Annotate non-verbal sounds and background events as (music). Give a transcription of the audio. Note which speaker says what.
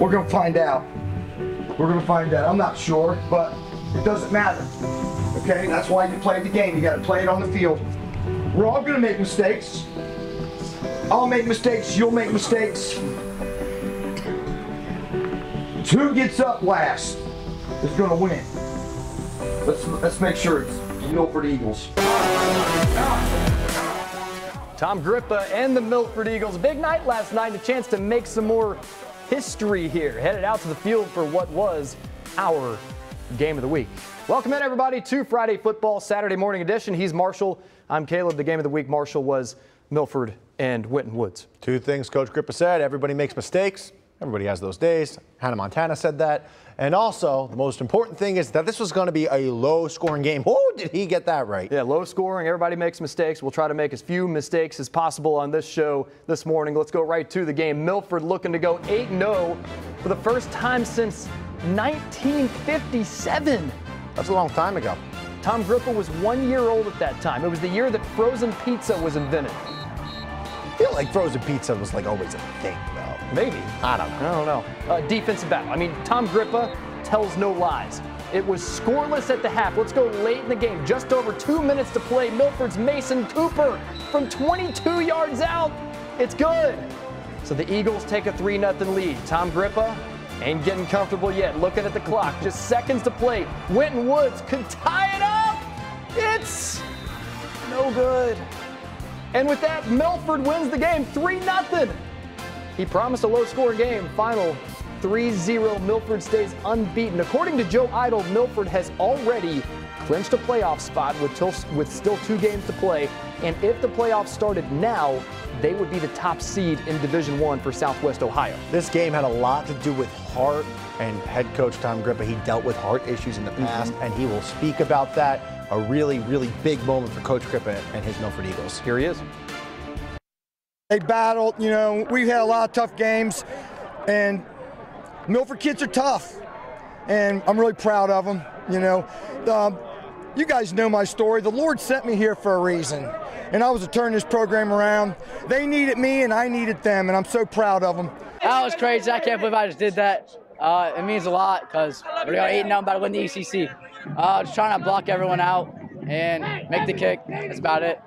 Speaker 1: We're gonna find out. We're gonna find out. I'm not sure, but it doesn't matter. Okay, that's why you play the game. You gotta play it on the field. We're all gonna make mistakes. I'll make mistakes, you'll make mistakes. Who gets up last is gonna win. Let's let's make sure it's Milford Eagles.
Speaker 2: Tom Grippa and the Milford Eagles. Big night last night, a chance to make some more history here. Headed out to the field for what was our game of the week. Welcome in, everybody, to Friday Football Saturday Morning Edition. He's Marshall. I'm Caleb. The game of the week, Marshall, was Milford and Winton Woods.
Speaker 3: Two things Coach Grippa said everybody makes mistakes. Everybody has those days. Hannah Montana said that. And also, the most important thing is that this was going to be a low scoring game. Oh, did he get that right?
Speaker 2: Yeah, low scoring. Everybody makes mistakes. We'll try to make as few mistakes as possible on this show this morning. Let's go right to the game. Milford looking to go 8 0 for the first time since 1957.
Speaker 3: That's a long time ago.
Speaker 2: Tom Grippa was one year old at that time. It was the year that frozen pizza was invented.
Speaker 3: I feel like frozen pizza was like always a thing, though.
Speaker 2: Maybe.
Speaker 3: I don't know.
Speaker 2: I don't know. Uh, defensive battle. I mean, Tom Grippa tells no lies. It was scoreless at the half. Let's go late in the game. Just over two minutes to play. Milford's Mason Cooper from 22 yards out. It's good. So the Eagles take a 3 0 lead. Tom Grippa ain't getting comfortable yet. Looking at the clock. (laughs) Just seconds to play. Winton Woods could tie it up. It's no good. And with that, Milford wins the game 3 0. He promised a low score game. Final 3 0. Milford stays unbeaten. According to Joe Eitel, Milford has already clinched a playoff spot with, til- with still two games to play. And if the playoffs started now, they would be the top seed in Division One for Southwest Ohio.
Speaker 3: This game had a lot to do with heart, and head coach Tom Grippa, he dealt with heart issues in the past, mm-hmm. and he will speak about that. A really, really big moment for Coach Grippa and his Milford Eagles.
Speaker 2: Here he is.
Speaker 1: They battled, you know, we've had a lot of tough games, and Milford kids are tough, and I'm really proud of them. You know, um, you guys know my story. The Lord sent me here for a reason, and I was to turn this program around. They needed me, and I needed them, and I'm so proud of them.
Speaker 4: That was crazy. I can't believe I just did that. Uh, it means a lot because we're going 8 0 about to win the ECC. Uh, just trying to block everyone out and make the kick. That's about it.